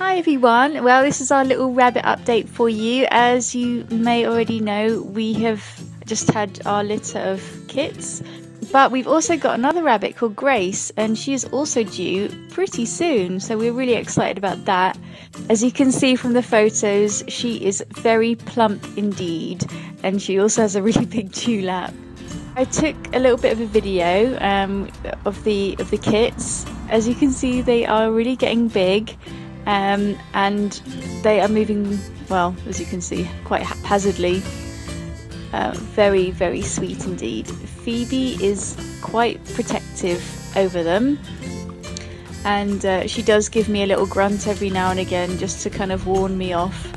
Hi everyone. Well, this is our little rabbit update for you. As you may already know, we have just had our litter of kits, but we've also got another rabbit called Grace, and she is also due pretty soon. So we're really excited about that. As you can see from the photos, she is very plump indeed, and she also has a really big dewlap. I took a little bit of a video um, of the of the kits. As you can see, they are really getting big, um, and they are moving well. As you can see, quite haphazardly. Uh, very very sweet indeed. Phoebe is quite protective over them, and uh, she does give me a little grunt every now and again just to kind of warn me off.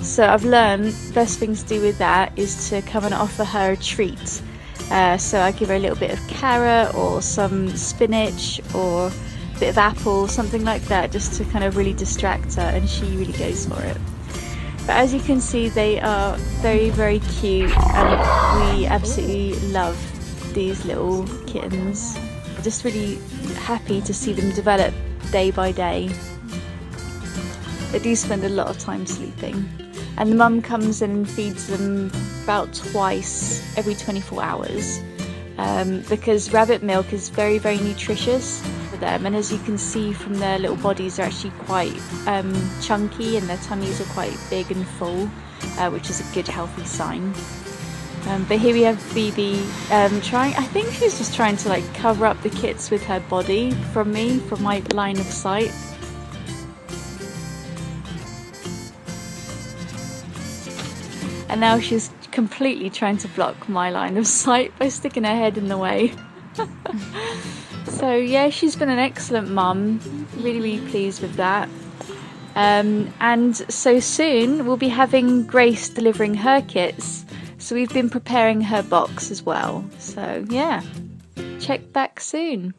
So I've learned best thing to do with that is to come and offer her a treat. Uh, so I give her a little bit of carrot or some spinach or bit of apple, something like that, just to kind of really distract her, and she really goes for it. But as you can see, they are very, very cute, and we absolutely love these little kittens. Just really happy to see them develop day by day. They do spend a lot of time sleeping and the mum comes and feeds them about twice every 24 hours um, because rabbit milk is very very nutritious them and as you can see from their little bodies they're actually quite um, chunky and their tummies are quite big and full uh, which is a good healthy sign um, but here we have Phoebe um, trying, I think she's just trying to like cover up the kits with her body from me, from my line of sight. and now she's completely trying to block my line of sight by sticking her head in the way. so yeah, she's been an excellent mum. Really, really pleased with that. Um, and so soon we'll be having Grace delivering her kits. So we've been preparing her box as well. So yeah, check back soon.